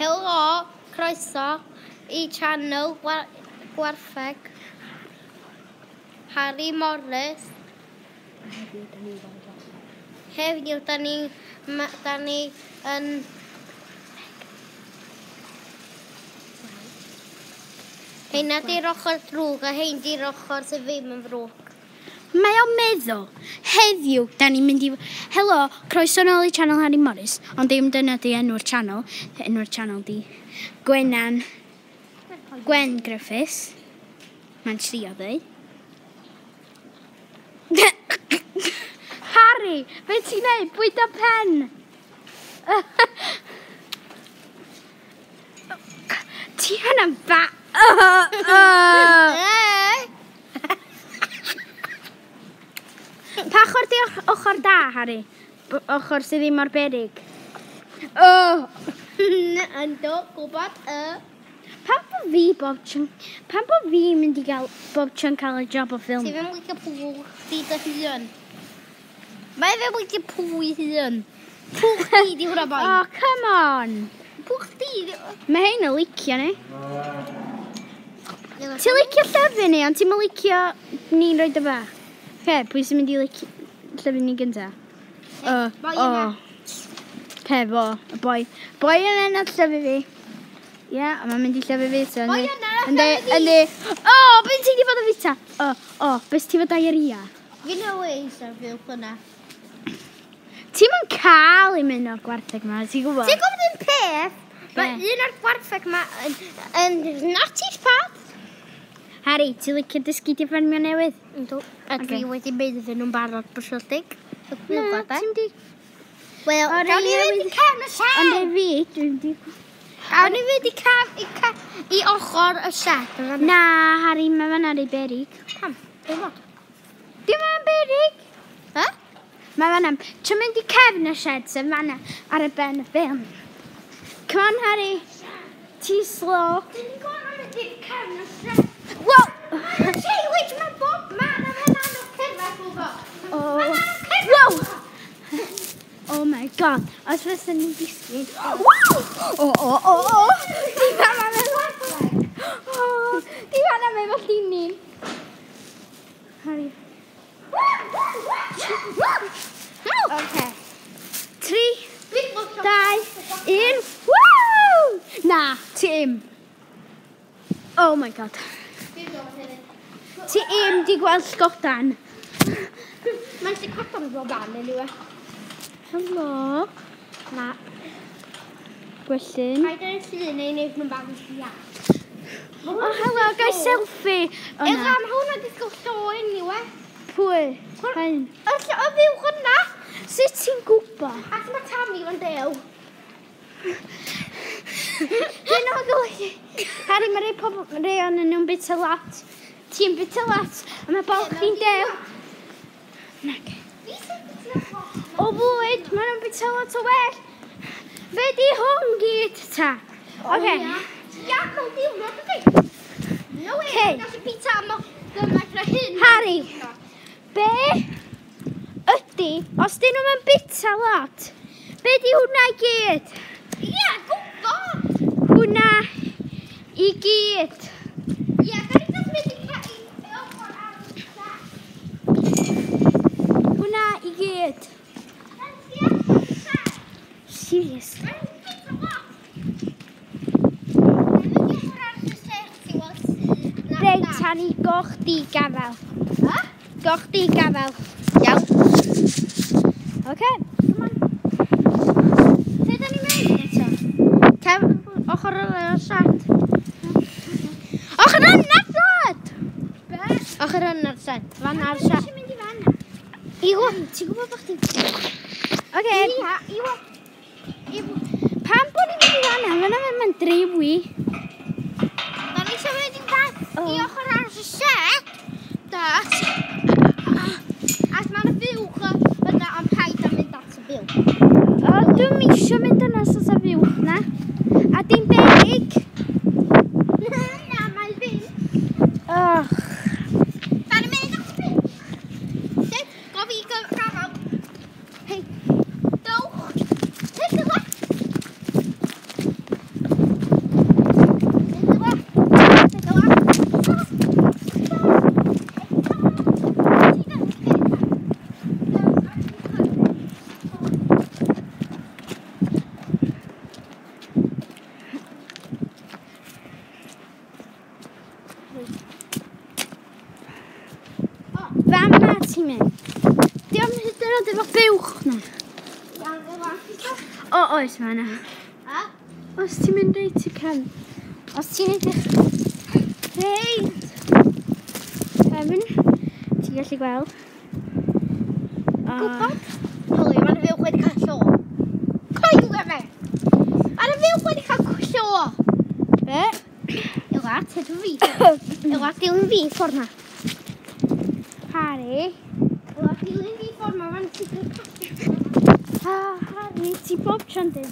Helo, croeso i channel gwartheg Harry Morris. Heddiw, da ni, ma, da ni yn... Heina di'r ochr drwg a hein di'r ochr sydd ddim yn ddrwg. Mae o'n meddwl, heddiw, da ni'n mynd i... Helo, croeso nôl i channel Harry Morris, ond dim dyna di enw'r channel. Enw'r channel di Gwenan... Gwen Griffiths. Mae'n trio ddeu. Harry, be ti'n neud? Bwyd o pen! ti hynna'n ba... Eh? Pa ochr di ochr da, Harry? B Ochr sydd ddim ar berig. O! Yn do, gwybod y... Pan bod fi, Bob Chung... Pan bod fi mynd i gael Bob Chung cael y job o ffilm? Ti ddim wedi pwy di dy hun. Mae fe wedi pwy hun. Pwch di di hwnna boi. Oh, come on. Pwch di. Mae hyn yn licio ni. Ti'n licio llefyn ni, ond ti'n licio ni'n rhoi dy bach? Pe, pwy sy'n mynd i like, llyfr ni gyntaf? O, o. Pe, fo, y boi. Boi yn enw llyfr fi. Ie, yeah, a mae'n mynd i llyfr fi. So, boi yn enw llyfr fi. O, beth ti'n di fod yn fita? O, o, beth ti'n fod diarrhea? Fi na weis ar fyw hwnna. Ti'n mynd cael i mynd o'r gwartheg ma, ti'n gwybod? Ti'n gwybod yn peth? Mae un o'r gwartheg ma yn, yn Notty's Pop. Harry, ti'n licio dysgu di ffermio newydd? Yndw. A dwi wedi mynd iddyn nhw'n barod bwysiodig. Na, ti'n di... Wel, gawn ni wedi cam y sian! Ond e fi, dwi'n di... Gawn ni wedi cam i, ca... i ochr y sian. Na, Harry, mae fan ar ei berig. Pam? dwi'n ond. Dim ond berig? Ha? Mae fan am... Ti'n mynd i cefn y sian, sef fan ar y ben y ffilm. Come on, Harry. Ti slow. Dwi'n gwybod am y cefn y set. Wel... Sandwich, mae bob man yn hynna'n o'r cerdded bobl. O... Wow! Oh my god, os fysa ni'n disgyn... Wow! O, o, o, o! Di fan am efo leg. Di fan am efo llunyn. Harry. Okay. Tri, dau, un. Woo! Na, tim. Oh my god ti em di gweld sgodan? Mae'n sy'n cotton bob an, yn yw e? Helo. Na. Gwellyn. Mae gen i llun neu wneud nhw'n bag yn Oh, helo, gai selfie. Yw'r am hwn a disgwyl lloen yw e? Pwy? Hain. Y fyw hwnna? Sut ti'n gwybod? Ac mae Tammy yn dew. Dwi'n o'n gwyth. Harry, mae rei pobl, rei o'n nhw'n bit a lot. Ti'n bita lot, a mae bol chdi'n dew. Nag. O bwyd, mae nhw'n bita lot o well. Fe di hwn gyd ta. Oce. Ia, mae'n diwrnod ydy. No way, okay. nath bita am gymaint na hyn. Harry, be ydy, os dyn nhw'n bita lot, be di hwnna i gyd? Ia, gwybod. Hwnna i gyd. Ia, gwybod. Нет. Serious. Reit, tan i goch di gafel. Ha? Goch di gafel. Iawn. Oce. Lle da ni'n mynd eto? Cef, ochr yr o'r sat. Ochr yn ar sat! Be? Ochr yn ar sat. Fan ar sat. Iwan, ti'n gwybod bod chdi? Oce. Iwan. Pam bod ni'n mynd i fan hyn? Fyna mae'n drewi. Da ni eisiau mynd i'n fan i ochr ar y set. Da. Ac mae'n fywch yna am paid am mynd at y fywch. O, dwi'n eisiau mynd yna sy'n y fywch na. A dim berig. Fam na ti'n mynd? Di o'n mynd yn efo buwch na? O, oes ma na. Os ti'n mynd reit i cam. Os ti'n edrych reit. Cefn, ti'n gallu gweld. Gwbod? Holi, mae'n buwch wedi cael llon. wanted fi. Yw a dilyn fi ffordd na. Harry. Yw a dilyn fi ffordd ma fan ti dwi'n. Ha, ah, Harry, ti bob tron dyn.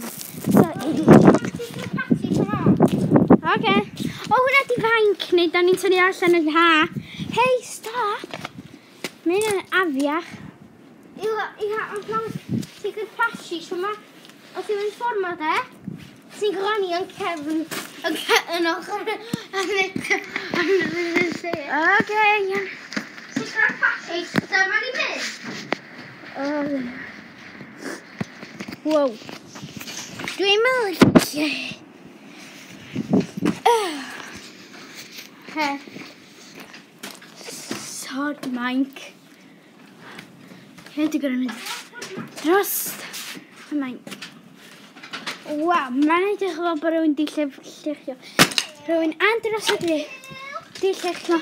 So, Oce. O, hwnna di fainc neu da ni'n tynnu allan yn ha. Hei, stop. Mae'n yn afiach. Yw, ia, ond nawr, ti'n gwybod pasi, so ma, os yw'n ffordd ma de, ti'n gwrani yn cefn Okay. and I'm gonna Six hours past so many minutes. Um, whoa. Three minutes. Okay. Sod Mike. Helt grønn. Trøst. Mike. Waw, mae'n edrych fel bod rhywun di llechio. Rhywun andros o di, di llechio.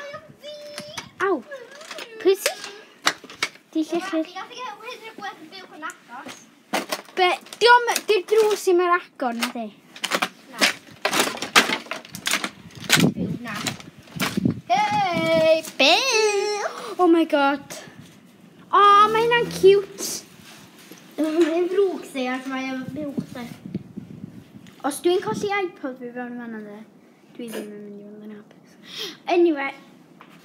Aw, pwy si? Di llechio. Be, diom, di'r drws i mae'r agor na di? Na. Hei, Bill! Oh my god. Oh, mae hynna'n cute. Mae'n ddrwg se, ac mae'n buwch se. Os dwi'n colli iPod fi fewn fan yna, dwi ddim yn mynd i fod yn hapus. Anyway,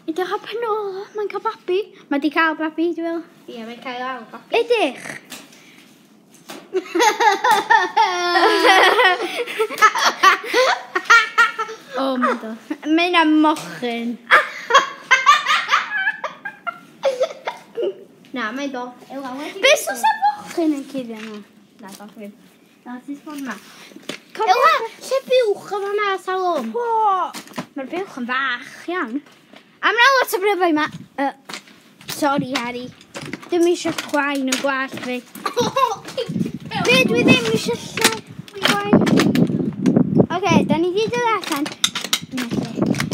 ydych hop yn ôl, mae'n cael babi. Mae di cael babi, dwi'n fel. Ie, yeah, mae'n cael awr babi. Ydych? o, oh, mae'n do. Mae'n am mochyn. Na, mae'n do. Beth sy'n mochyn yn cuddio yna? Na, do, dwi'n. Na, dwi'n ffordd na. Ewa, lle buwch yn fanna salwm? Po! Mae'r buwch yn fach iawn. A mae'n lot o bryfau ma... Uh, sorry, Harry. Dwi'n eisiau chwain yn gwallt fi. Be, dwi ddim eisiau llai chwain. Oce, okay, da ni wedi dod allan.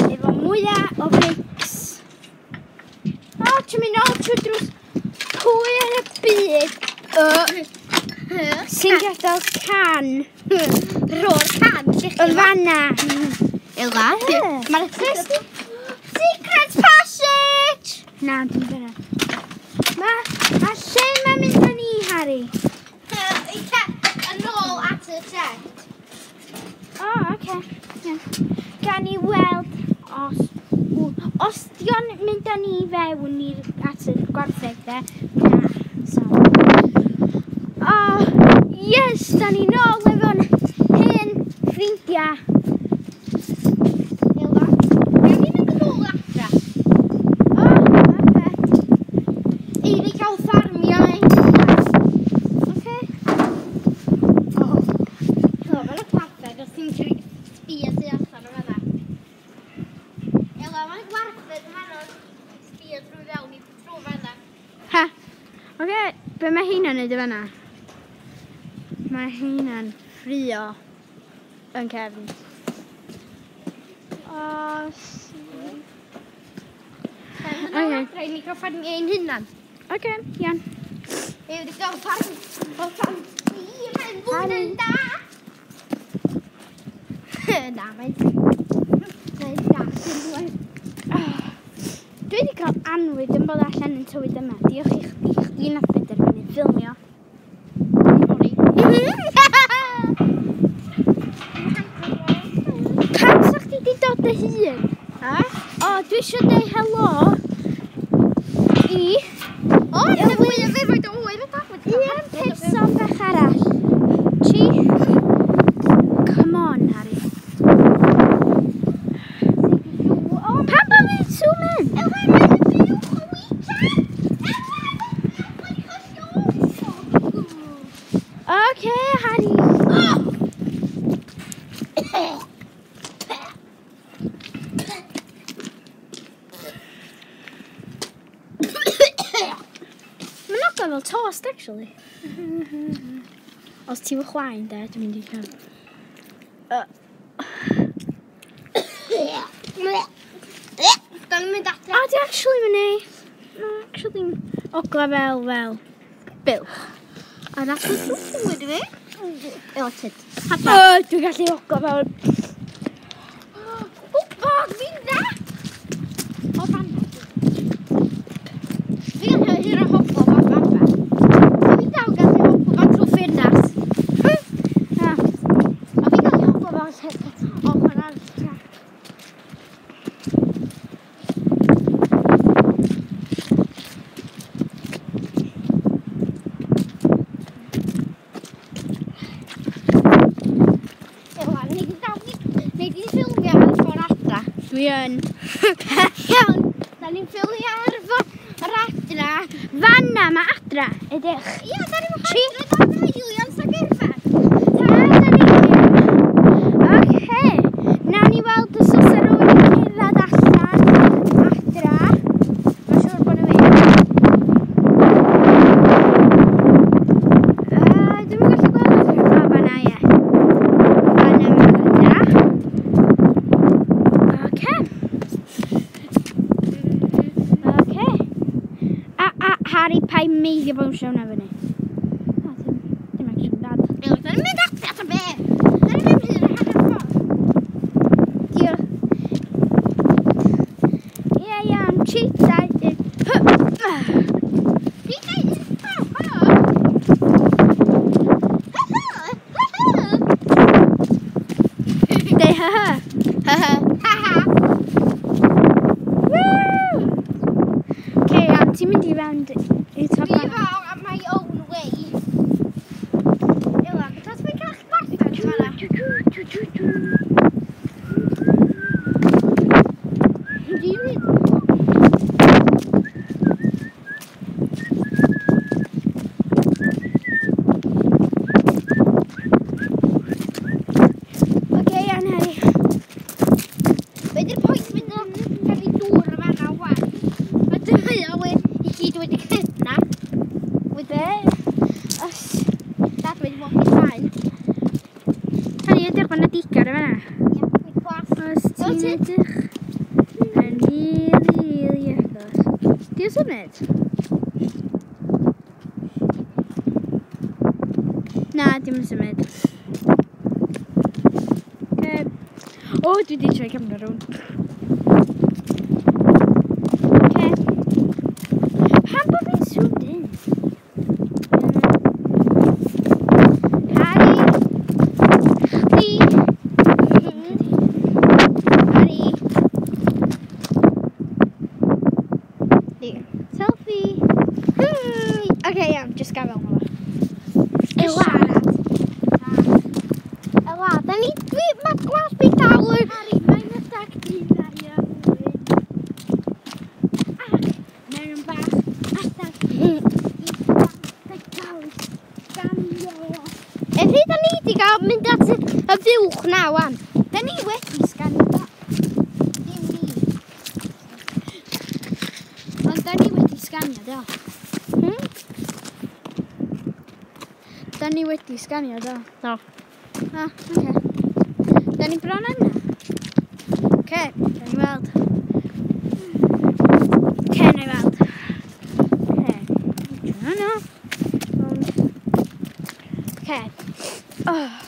Efo mwyaf o bricks. O, ti'n mynd o trwy drws pwy yn y byd. Uh, Sy'n gadael can. Ro'r can. lle chi? Yn fanna. Ewa? Mae'r crystal. Secret passage! Na, dwi'n gynnar. Ma, a lle mae'n mynd â ni, Harry? I kept yn ôl at y tent. O, oh, oce. Okay. Gan i weld os... Os di'n mynd â ni fewn i'r at y gwartheg, Yes, da ni nôl efo'n hen ffrindiau. Ilda, mewn i mynd yn ôl adra. O, perfect. Eiri cael ffarmio ein. Oce. O, mae'n y perfect os ti'n sbio sy'n allan o fanna. Ilda, mae'n gwarfod hanon sbio drwy fewn i drwy fanna. Ha, oce, be mae heina'n neud y fanna? Mae hynna'n ffrio yn cefn. Os... Rhaid ni cael ffarn ein hunan. Oce, iawn. Fi wedi cael ffarn. Fel ffarn. Mae'n fwy yn da. Na, mae'n... Mae'n da. Dwi wedi cael anwyd yn bod allan yn tywyd yma. Diolch i chdi. Chdi na ffyd yn mynd i ffilmio. un. A? O, dwi eisiau dweud helo i... O, dyna fwy o fe roed o oed. Un person bach arall. Chi? Come on, Harry. Ti fy chwain, de? Dwi'n mynd i cael. Dan ni'n mynd adre. A di actually mynd i. No, actually. Ogla fel, fel. Bilch. A na, dwi'n sŵn wedi fi. Ilotid. Hadfa. O, dwi'n gallu ogla fel. dwi yn iawn. Da ni'n ffilio ar yr adra. Fanna mae adra. Ydych? Ia, da meidio bod hwnna fyny. Na, dim, dim action dad. Really, dwi'n mynd at fi at y beth! Mynd fydd yn hach ffordd. Diolch. Ie, iawn, cheat sided. Cheat sided! They ha ha. Ha ha. Ha ha. Woo! Okay, um, ti'n mynd i round It's up. Wat zit er? En hier, hier, hier goes. Die is er. Na, dim yn symud. Okay. Oh, doe die check hem naar rond. Diolch na, wan. Da ni wedi sganio da. Dim ni. Ond da ni wedi sganio da. Hmm? Da ni wedi sganio da. No. Ah, oce. Okay. Da ni bron yna. Oce, okay, da ni weld. Oce, okay, na i weld. Oce. Okay. No, no. Oce. Oh.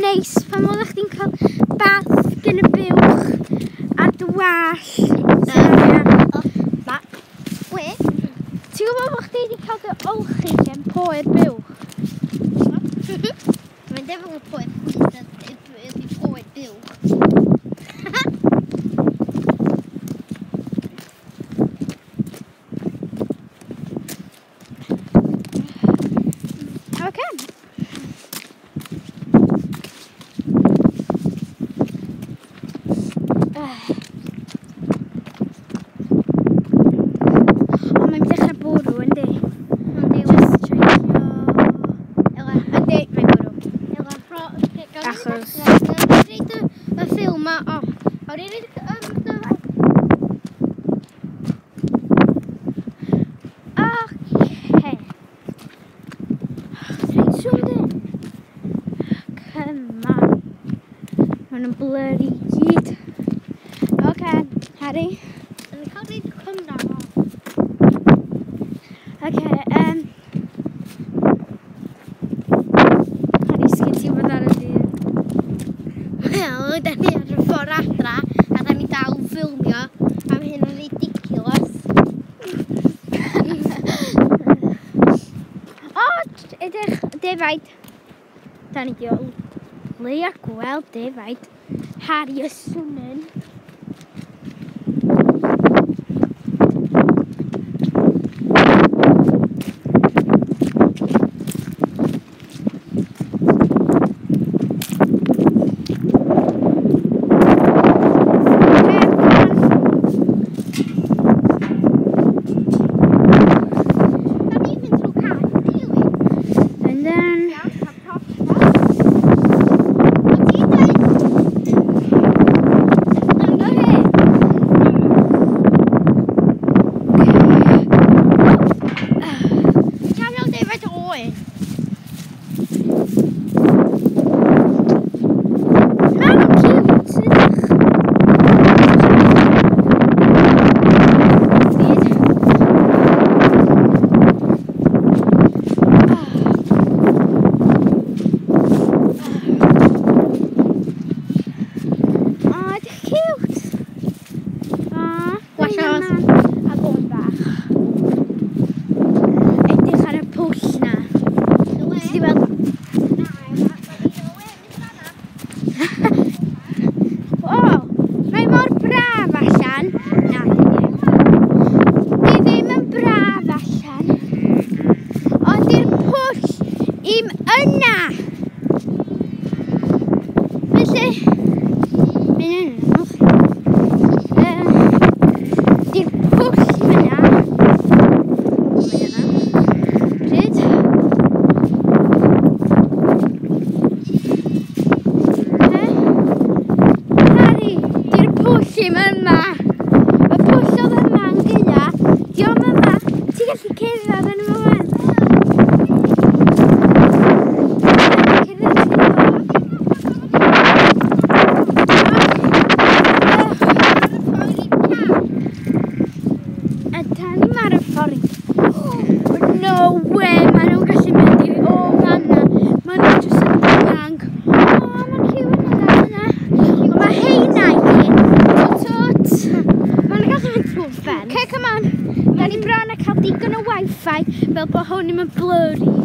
neis pan oeddech chdi'n cael bath gen y buwch a dy wall. Ti'n gwybod bod chdi wedi cael dy olchi gen poer buwch? Mae'n defnydd poer bylch, ydy poer bylch. Ja, dan weet ik de film maar Oh, dit is Wel, da ni ar y ffordd adra a da ni dal ffilmio am hyn yn ridiculous. o, ydych defaid. Da ni di o leia gweld defaid. Harry y swnyn. ar y ffordd. No way, maen nhw'n gallu mynd i o fan na. Maen nhw'n jyst yn dylang. O, mae'n mae'r cyw yn yna yna. Mae heina i hyn. Tot, tot. Maen nhw'n gallu mynd trwy'r ffen. Okay, come on. Da ni bron a cael digon o wifi fel bod hwn ddim yn blurry.